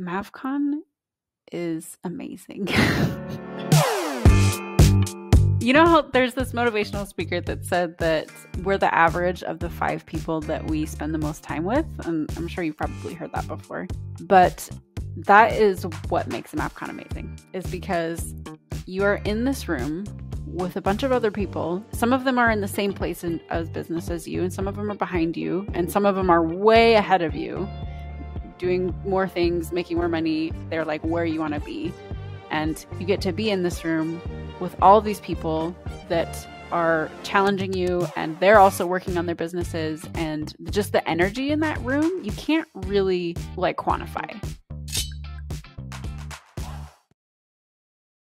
MavCon is amazing. you know how there's this motivational speaker that said that we're the average of the five people that we spend the most time with? And I'm sure you've probably heard that before. But that is what makes MavCon amazing, is because you are in this room with a bunch of other people. Some of them are in the same place in, as business as you, and some of them are behind you, and some of them are way ahead of you doing more things, making more money. They're like where you want to be. And you get to be in this room with all these people that are challenging you and they're also working on their businesses and just the energy in that room you can't really like quantify